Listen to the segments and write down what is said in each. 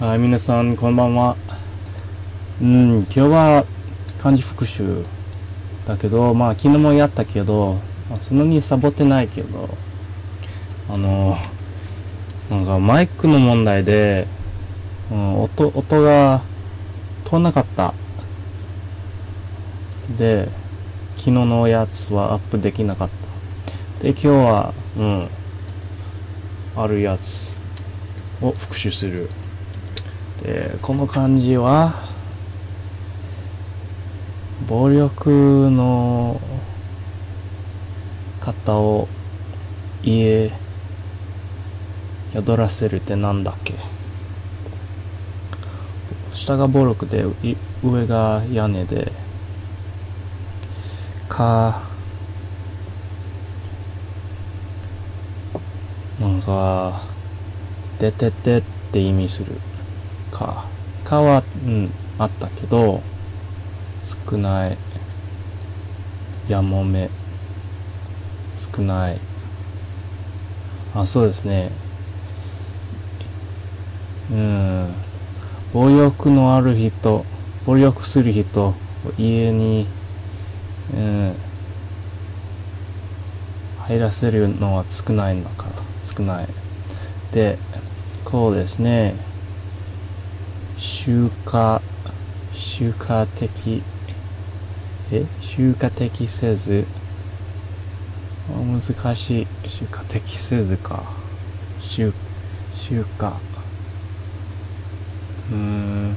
はい、皆さん、こんばんは。うん、今日は漢字復習だけど、まあ、昨日もやったけど、まあ、そんなにサボってないけど、あの、なんかマイクの問題で、うん、音、音が通んなかった。で、昨日のやつはアップできなかった。で、今日は、うん、あるやつを復習する。で、この漢字は、暴力の方を家宿らせるってなんだっけ？下が暴力で上が屋根でかなんか出ててって意味する。か。かはうんあったけど少ない。やもめ少ない。あそうですね。うん。暴力のある人暴力する人家に、うん、入らせるのは少ないんだから少ない。でこうですね。集荷集荷的え？集荷的せず？難しい。集荷的せずか。集集荷うん。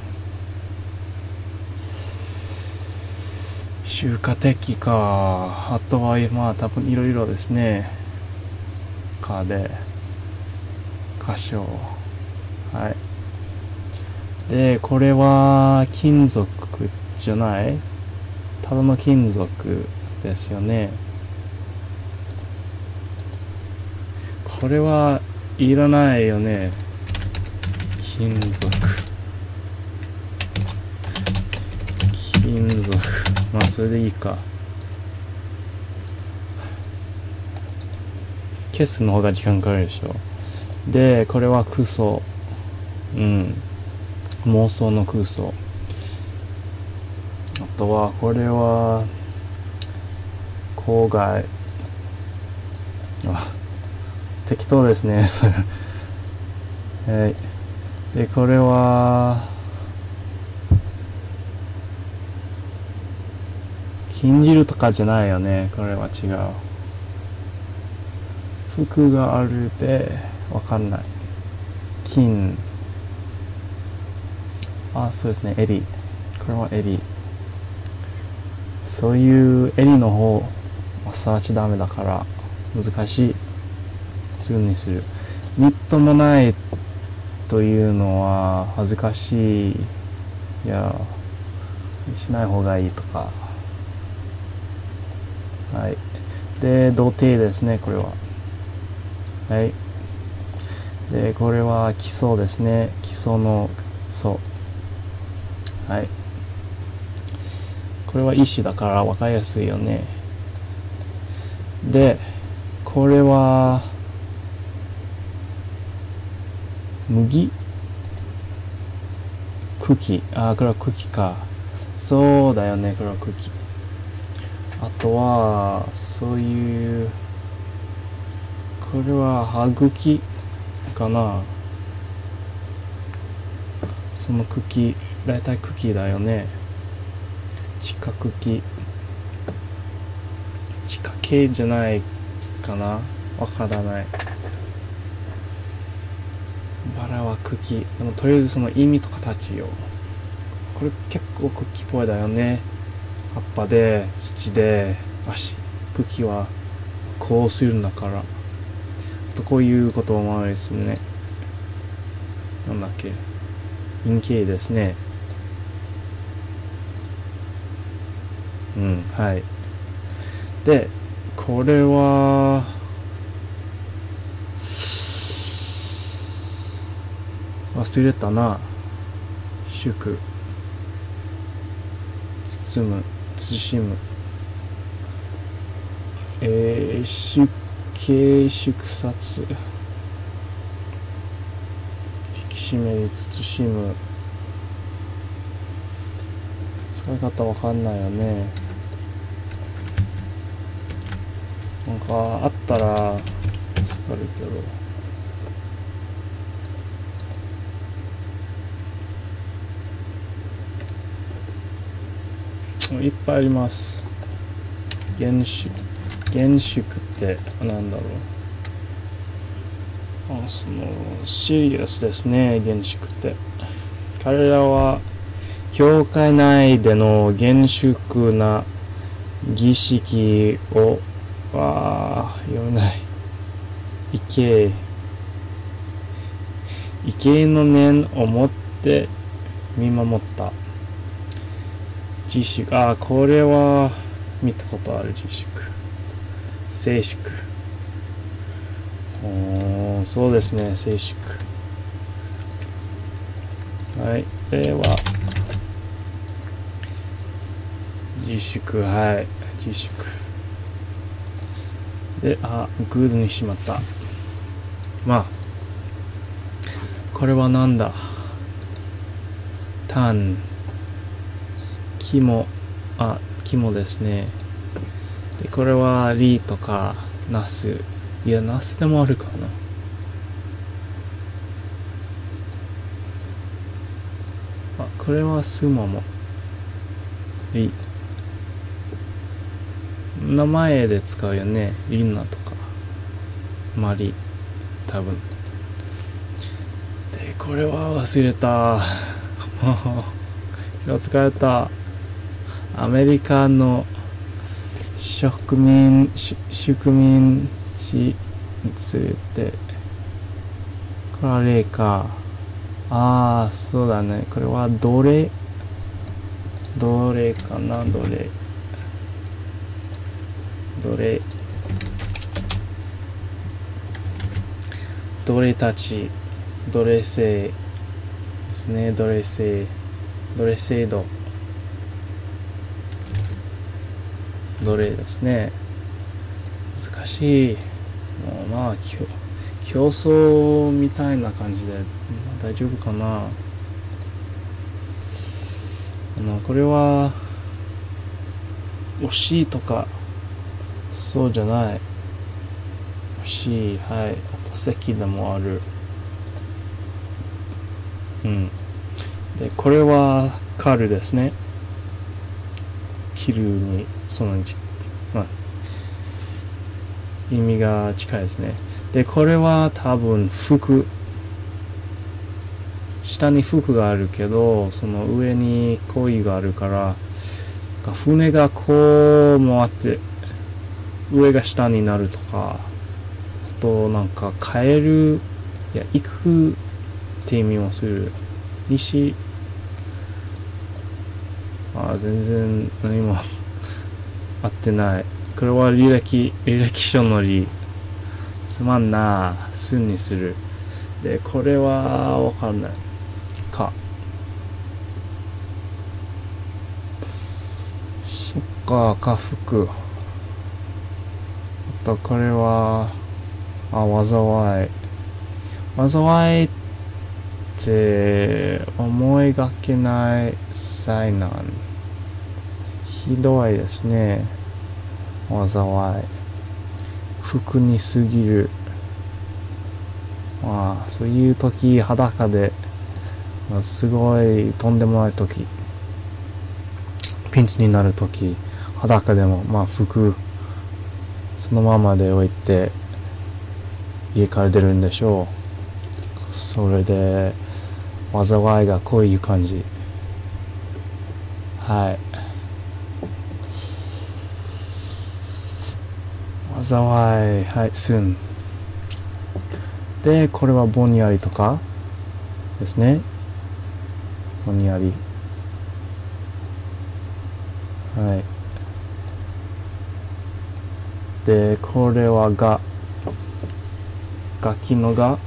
集荷的か。あとはまあ多分いろいろですね。かで箇所。はい。でこれは金属じゃない？ただの金属ですよね。これはいらないよね。金属。金属。まあそれでいいか。消すの方が時間かかるでしょ。でこれは空想うん。妄想の空想。あとはこれは郊外。あ適当ですね それ。はい。でこれは禁じるとかじゃないよね。これは違う。服があるでわかんない。金。あそうですね。襟これは襟そういう襟の方は触っちゃダメだから難しい。すぐにする。みっともないというのは恥ずかしい。いやしない方がいいとか。はい。で童貞ですねこれは。はい。でこれは基礎ですね。基礎の礎はい。これは石だから分かりやすいよね。でこれは麦？茎。あこれは茎か。そうだよねこれは茎。あとはそういうこれは歯茎かな。その茎。だいたい茎だよね。地下茎。地下系じゃないかな。わからない。バラは茎。でもとりあえずその意味と形よこれ結構茎っぽいだよね。葉っぱで土で足。茎はこうするんだから。あとこういう言葉もあるですね。なんだっけ。陰形ですね。うん。はい。でこれは忘れたな。祝。包む。慎む。えー、出刑祝殺。引き湿り慎む。使い方わかんないよね。かあったら助かるけどいっぱいあります。厳粛厳粛ってなんだろう。あそのシリアスですね厳粛って。彼らは教会内での厳粛な儀式をは読めない。異形異形の念を持って見守った。自粛あこれは見たことある自粛。静粛。おそうですね静粛。はいでは。自粛はい自粛。であグーズにしまった。まあこれはなんだ？タン。肝。あ肝ですね。でこれはリとかナス。いやナスでもあるかな。あこれはスモモ。リ名前で使うよね。リンナとか。マリ。多分。でこれは忘れた。今日疲れた。アメリカの植民植民地について。これは例か。ああそうだね。これはどれどれかなどれどれ奴隷たち奴隷制ですね。奴隷制奴隷制度奴隷ですね。難しい。もうまあ競争みたいな感じで、まあ、大丈夫かな。あのこれは惜しいとかそうじゃない惜しいはい。あと席でもある。うん。でこれはカールですね。切るにその、まあ、意味が近いですね。でこれは多分服。下に服があるけどその上に鯉があるから船がこう回って上が下になるとかあとなんかカエルいや行くって意味もする。西ああ全然何も合ってない。これは履歴履歴書のりすまんな。すんにする。でこれはわかんないか。そっか下腹とこれはあ災い。災いって思いがけない災難。ひどいですね。災い。服に過ぎる。まあそういう時裸で、すごいとんでもない時。ピンチになる時裸でもまあ服そのままで置いて家から出るんでしょう。それで災いがこういう感じ。はい。災いはいすん。でこれはぼんやりとかですね。ぼんやり。はい。でこれはが楽器のが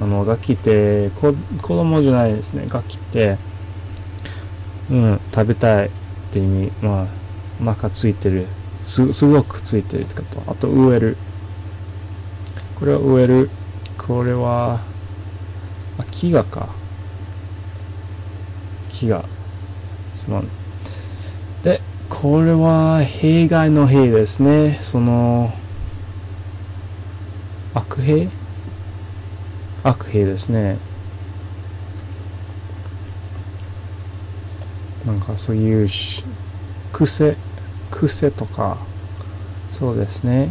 あの楽器って子供じゃないですね。楽器ってうん食べたいって意味まあお腹ついてる。すすごくついてるってこと。あと植える。これは植える。これはあ飢餓か。飢餓。すまん。でこれは弊害の兵ですね。その悪兵？悪兵ですね。なんかそういう癖癖とかそうですね。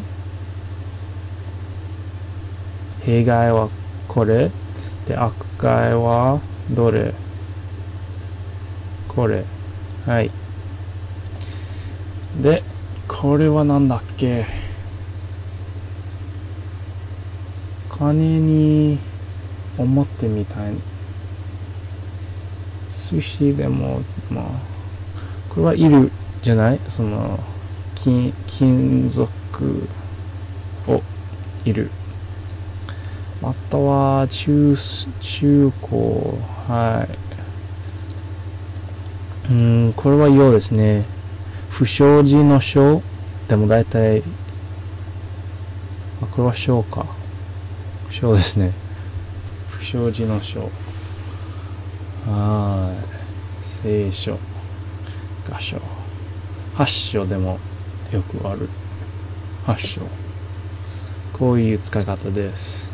弊害はこれ。で悪害はどれ？これ。はい。でこれはなんだっけ？金に思ってみたい。寿司でもまあこれはいるじゃない？その金金属をいる。または中中古。はい。うんこれはようですね。不祥事の章？でも大体あこれは章か。章ですね。不祥事の章。はい。聖書。箇所。8章でもよくある。8章。こういう使い方です。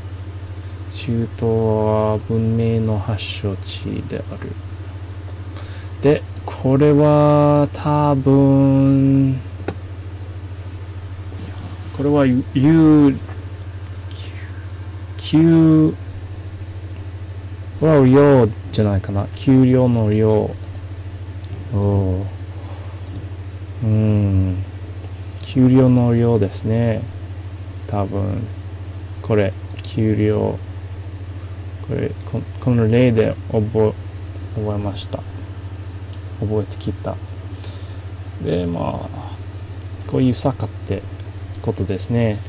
中東は文明の発祥地である。でこれは多分これは有給は量じゃないかな。給料の量おうん。給料の量ですね。多分。これ給料これここの例で覚え覚えました。覚えてきた。でまあこういう坂ってことですね。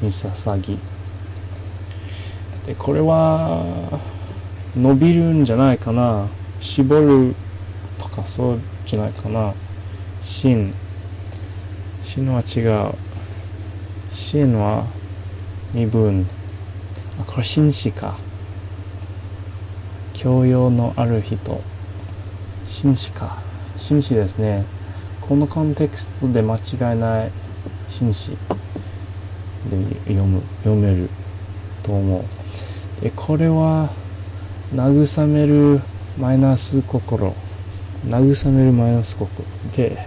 ミササギ。でこれは伸びるんじゃないかな。絞るとかそうじゃないかな。芯。芯は違う。芯は身分。あこれ紳士か。教養のある人。紳士か。紳士ですね。このコンテクストで間違いない。紳士で読む読めると思う。でこれは慰めるマイナス心。慰めるマイナス心で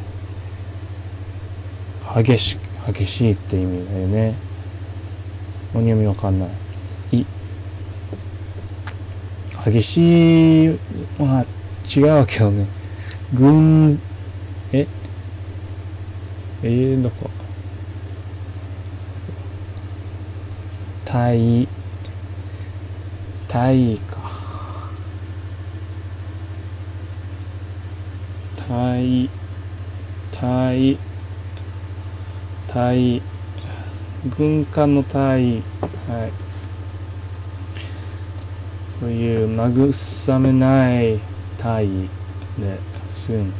激し激しいって意味だよね。何読みわかんない。い。激しいまあ違うわけどね軍え？えー、どこ？対対か。対対対軍艦の対はい。そういう慰めない。対で、スン